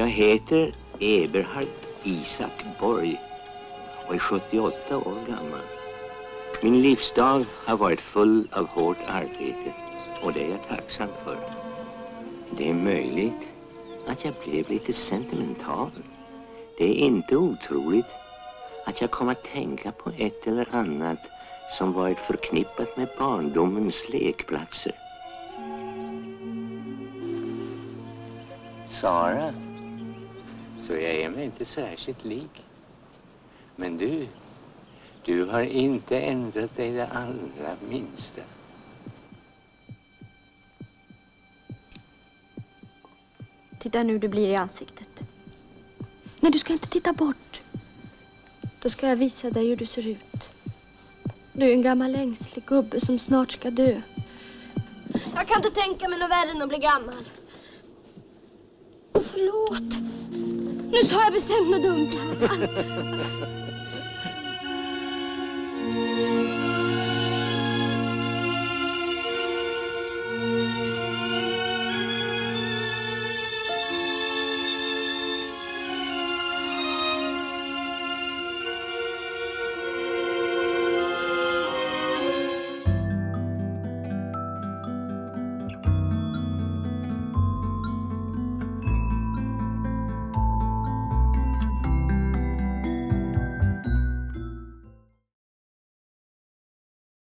Jag heter Eberhard Isak Borg och är 78 år gammal. Min livsdag har varit full av hårt arbete och det är jag tacksam för. Det är möjligt att jag blev lite sentimental. Det är inte otroligt att jag kom att tänka på ett eller annat som varit förknippat med barndomens lekplatser. Sara, så jag är mig inte särskilt lik. Men du, du har inte ändrat dig det allra minsta. Titta nu du blir i ansiktet. Nej, du ska inte titta bort. Då ska jag visa dig hur du ser ut. Du är en gammal ängslig gubbe som snart ska dö. Jag kan inte tänka mig något värre än att bli gammal. Oh, förlåt. Nu så har jag bestämt mig dumt här.